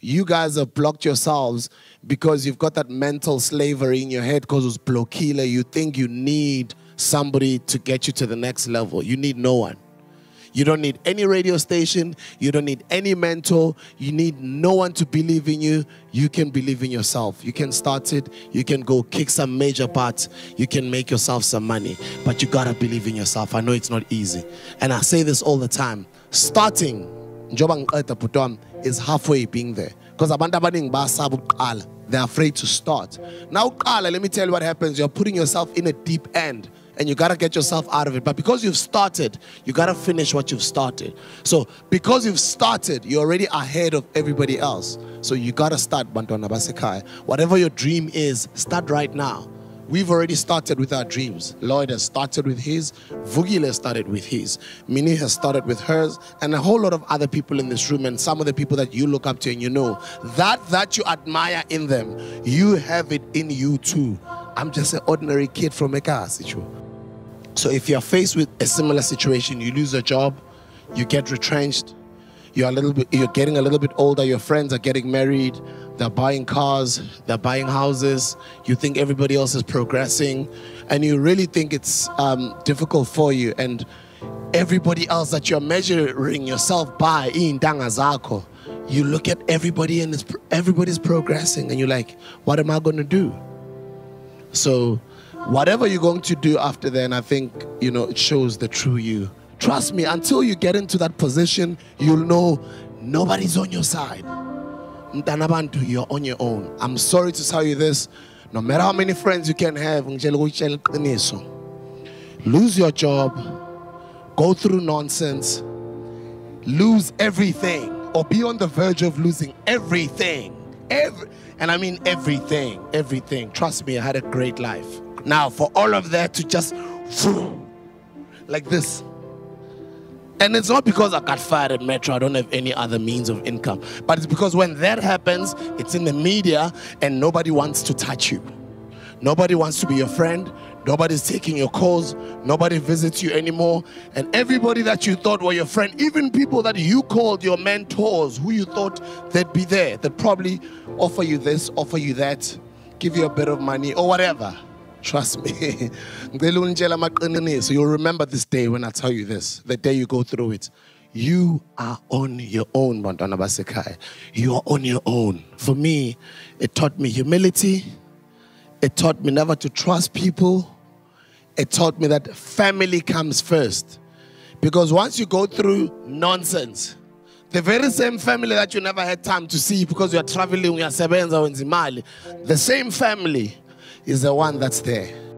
You guys have blocked yourselves because you've got that mental slavery in your head because it's blockila. You think you need somebody to get you to the next level. You need no one. You don't need any radio station. You don't need any mentor. You need no one to believe in you. You can believe in yourself. You can start it. You can go kick some major parts. You can make yourself some money. But you gotta believe in yourself. I know it's not easy. And I say this all the time. Starting, njoba ngiqeda bhutam, is halfway being there. Because abantu abaningi bayasaba ukuqala. They're afraid to start. Now, uqala, let me tell you what happens. You're putting yourself in a deep end and you got to get yourself out of it. But because you've started, you got to finish what you've started. So because you've started, you're already ahead of everybody else. So you got to start, Bantwana Basekai. Whatever your dream is, start right now. We've already started with our dreams. Lloyd has started with his, Vugile started with his, Minnie has started with hers, and a whole lot of other people in this room, and some of the people that you look up to and you know. That that you admire in them, you have it in you too. I'm just an ordinary kid from Eka, so if you're faced with a similar situation, you lose a job, you get retrenched, you're a little bit you're getting a little bit older, your friends are getting married, they're buying cars, they're buying houses, you think everybody else is progressing, and you really think it's um, difficult for you. And everybody else that you're measuring yourself by you look at everybody and everybody's progressing. And you're like, what am I gonna do? So whatever you're going to do after then, I think, you know, it shows the true you. Trust me, until you get into that position, you'll know nobody's on your side. Mtanabantu, you're on your own. I'm sorry to tell you this. No matter how many friends you can have, lose your job, go through nonsense, lose everything, or be on the verge of losing everything. Every, and I mean everything, everything. Trust me, I had a great life. Now, for all of that to just like this. And it's not because I got fired at Metro, I don't have any other means of income. But it's because when that happens, it's in the media and nobody wants to touch you. Nobody wants to be your friend. Nobody's taking your calls. Nobody visits you anymore. And everybody that you thought were your friend, even people that you called your mentors, who you thought they'd be there, they'd probably offer you this, offer you that, give you a bit of money or whatever. Trust me. so you'll remember this day when I tell you this, the day you go through it. You are on your own, Bantwana Basekai. You are on your own. For me, it taught me humility. It taught me never to trust people. It taught me that family comes first. Because once you go through nonsense, the very same family that you never had time to see because you are traveling, you are sebenza, the same family is the one that's there.